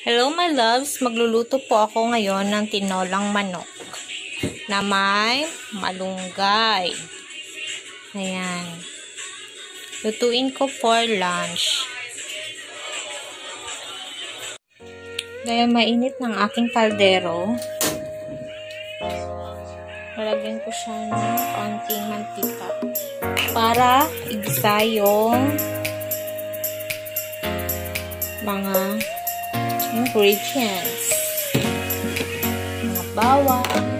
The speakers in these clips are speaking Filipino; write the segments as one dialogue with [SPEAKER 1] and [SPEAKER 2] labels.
[SPEAKER 1] Hello my loves, magluluto po ako ngayon ng tinolang manok na may malunggay. Ayan. Lutuin ko for lunch. Dahil mainit ng aking kaldero, lalagyan ko siya ng konting mantika para igisa yung mga ingredients. Mga bawang,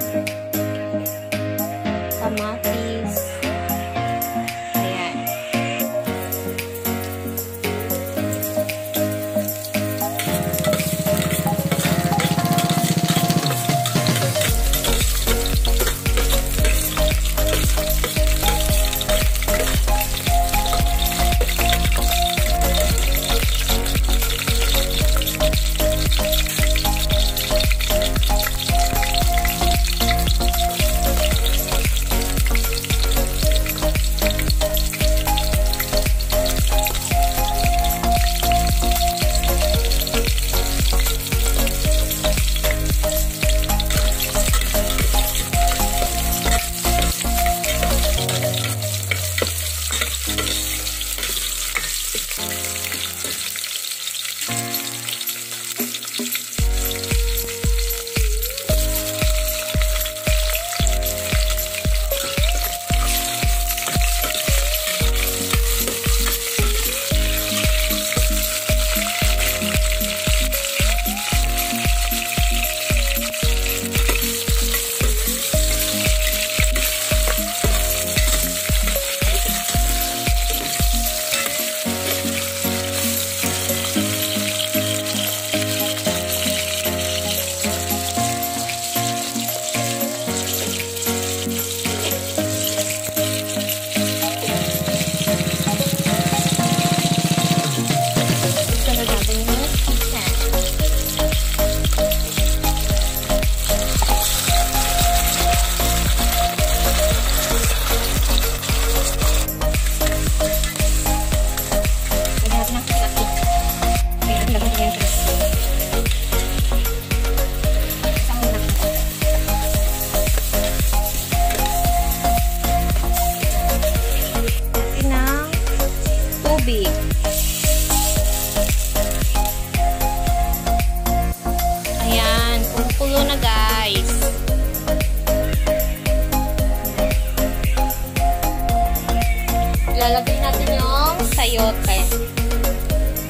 [SPEAKER 1] Yung sayote.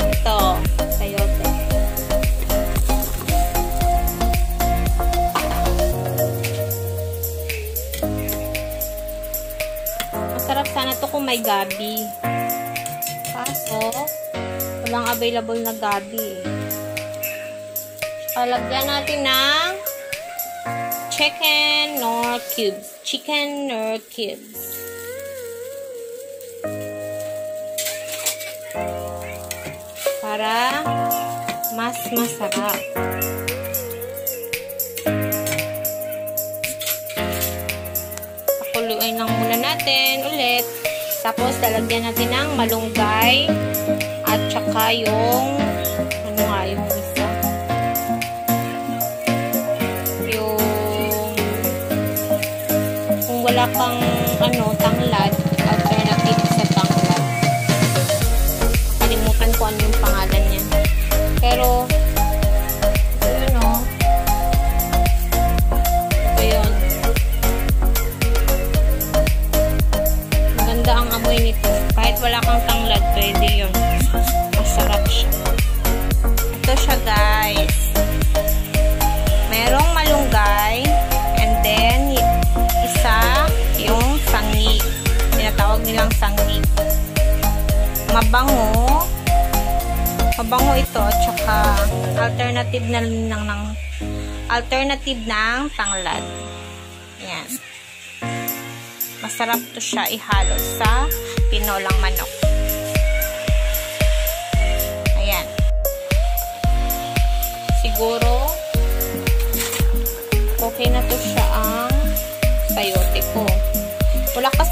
[SPEAKER 1] Ito, sayote. Masarap sana to kung may gabi. Kaso, walang available na gabi. Palagyan natin ng chicken nor cubes. Chicken nor cubes. Para mas masarap. Pakuluin lang muna natin ulit. Tapos, lalagyan natin ng malunggay at saka yung ano nga yung isa yung kung wala kang ano, tanglad, Mabango. Mabango ito, tsaka alternative na ng, ng alternative ng tanglad. Yan. Masarap to siya ihalo sa pinolang manok. Ayan. Siguro, okay na to siya ang sayote ko. Wala kasing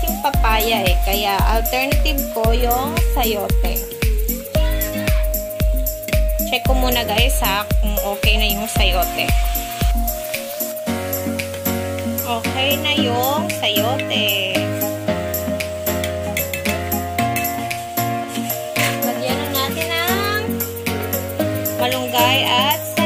[SPEAKER 1] papaya eh, kaya alternative ko yung sayote. Check ko muna guys ha kung okay na yung sayote. Okay na yung sayote. Lagyan na natin ng malunggay at.